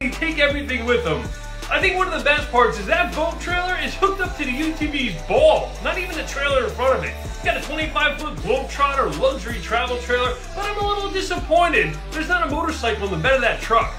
They take everything with them. I think one of the best parts is that boat trailer is hooked up to the UTV's ball, not even the trailer in front of it. It's got a 25 foot Globetrotter luxury travel trailer, but I'm a little disappointed. There's not a motorcycle in the bed of that truck.